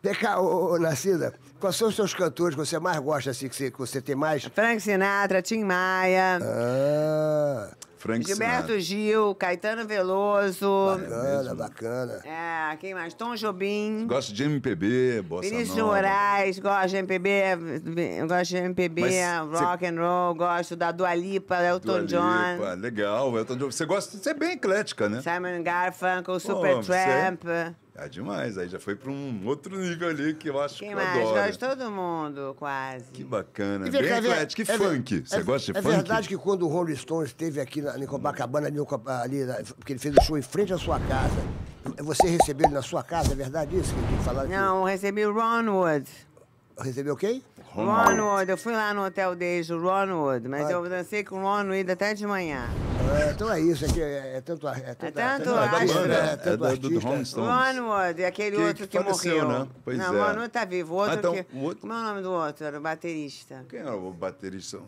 Vem cá, ô, ô, Narcisa, quais são os seus cantores que você mais gosta, assim, que você, que você tem mais? Frank Sinatra, Tim Maia, Ah, Frank Gilberto Sinatra. Gil, Caetano Veloso. bacana, bacana. É, quem mais? Tom Jobim. Gosto de MPB, bossa Vinícius nova. Moraes, gosto de MPB, gosto de MPB, Mas rock and roll, gosto da Dua Lipa, Elton Dua John, Lipa, legal, Elton John. Você gosta, você é bem eclética, né? Simon Garfunkel, Supertramp. É demais, aí já foi pra um outro nível ali que eu acho Quem que mais? eu adoro. Gosto de todo mundo, quase. Que bacana, E vem bem cá, é. E é funk? Você é- gosta de é funk? verdade que quando o Rolling Stones esteve aqui na, em Copacabana, ali, ali porque ele fez o show em frente à sua casa, você recebeu ele na sua casa, é verdade isso? Que, que falaram Não, eu recebi o Ron Wood. que recebeu quem? Ron Wood, eu fui lá no hotel deles, o Ron Wood, mas Ah. eu dancei com o Ron Wood até de manhã. É, então é isso, é, que é, é tanto, é tanto, É tanto é da Acho- banda, é, é, tanto do, do artista. Rolling Stones. E aquele Que- outro que que, faleceu, morreu. né? Pois não, é. o Ron Wood tá vivo. O outro Ah, então, que... o outro- Como é o nome do outro? Era o baterista. Quem é o baterista?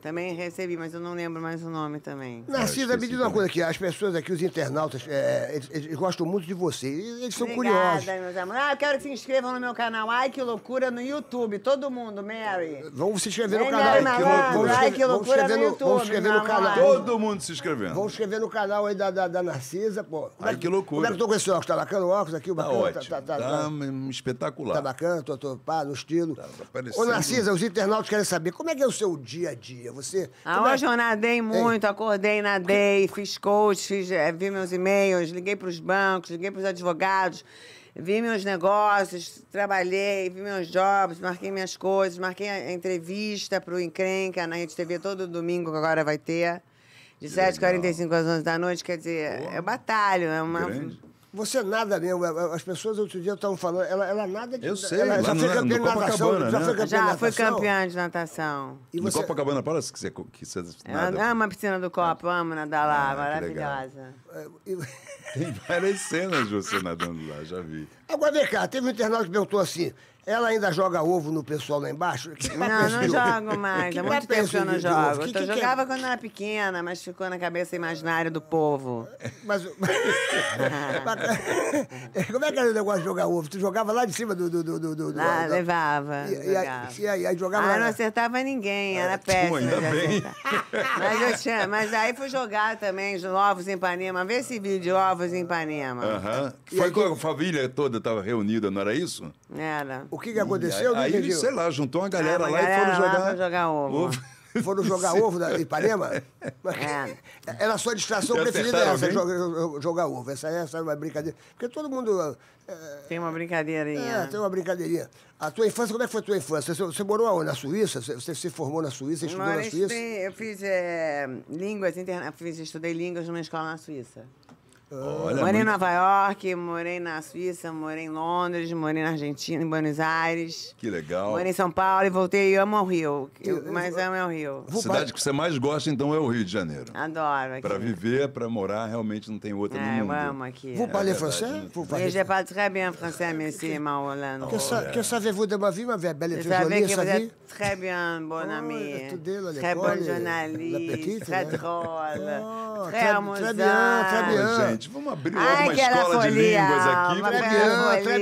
Também recebi, mas eu não lembro mais o nome também. Narcisa, esqueci me diz uma coisa aqui, as pessoas aqui, os internautas, é, eles, eles gostam muito de você, eles são Obrigada, curiosos. meus amores. Ah, eu quero que se inscrevam no meu canal. Ai, que loucura no YouTube. Todo mundo, Mary. Vamos se inscrever no Vem, canal. Mary Vamos Malandro. Ai, que vamos loucura no no- YouTube. Vamos escrever no vamos canal. Todo mundo se inscrevendo. Vamos escrever no canal aí da, da, da Narcisa, pô. Como Ai, é que loucura. Como é que eu tô com esse óculos? Tá bacana o óculos aqui? O Tá bacana? ótimo. Tá, tá, Tá, tá, hum, espetacular. tá bacana, tô, tô pá, no estilo. Tá parecendo- Ô, Narcisa, os internautas querem saber como é que é o seu dia a dia. Você. Ah, como é- hoje eu nadei muito, acordei, nadei, fiz coach, fiz, eh, vi meus e-mails, liguei para os bancos, liguei para os advogados, vi meus negócios, trabalhei, vi meus jobs, marquei minhas coisas, marquei a entrevista para o Encrenca na Rede TV todo domingo, que agora vai ter, de 7h45 às 11 da noite. Quer dizer, é batalho, é uma. Grande. Você nada mesmo. As pessoas outro dia estavam falando. Ela, ela nada de. Eu sei, Ela já no- foi no campeã de natação. Copacabana, Já né? foi campeã de Já fui natação? campeã de natação. E No você. Copacabana, parece que você, que você nada. Amo a piscina do copo, amo nadar lá, Ah, maravilhosa. é, Tem várias cenas de você nadando lá, já vi. Agora vem cá, teve um internauta que perguntou assim: ela ainda joga ovo no pessoal lá embaixo? Que Não, é não jogo mais. Há muito é tempo esse que eu não jogo. Que- eu que- que é? jogava quando era pequena, mas ficou na cabeça imaginária do povo. Mas. Como é que era o negócio de jogar ovo? Tu jogava lá de cima do. do, do, do, do- Lá, do- levava. E, e, aí, jogava. e aí, aí jogava Ah, lá. não acertava ninguém, era péssimo. ainda bem. Mas, eu tinha, mas aí fui jogar também os ovos em Ipanema. Vê esse vídeo de ovos em Ipanema. Aham. E Foi aí- com a família toda estava reunida, não era isso? Era. O que, que aconteceu? Aí, entendi. sei lá, juntou uma galera Ah, uma lá e foram lá jogar. pra jogar ovo. Foram jogar ovo na Ipanema? É. Era a sua distração E preferida é essa, jogar, jogar ovo. Essa, essa é uma brincadeira. Porque todo mundo. É, Tem uma brincadeirinha. é, tem uma brincadeirinha. A tua infância, como é que foi a tua infância? Você, você morou aonde? Na Suíça? Você, você se formou na Suíça, estudou Mas na Suíça? estudei- eu fiz é, línguas interna fiz, estudei línguas numa escola na Suíça. Olha, morei em muito- Nova York, morei na Suíça, morei em Londres, morei na Argentina, em Buenos Aires. Que legal. Morei em São Paulo e voltei e amo o Rio. Eu, Que- mas amo é o Rio. Vou cidade que você mais gosta, então, é o Rio de Janeiro. Adoro aqui. Para viver, para morar, realmente não tem outra É, no eu mundo. amo aqui. Vous parlez verdade, français? né? Vous parlez je parle très bien français, monsieur Maolano. Que, sa, que savez-vous de ma vie, ma belle belle et très jolie, que sa vie? très bien, bon Oh, ami. Très la journaliste, très drôle, Oh, très amusante. très bien, très bien. Gente, vamos abrir Ai, uma que era escola de línguas aqui. porque-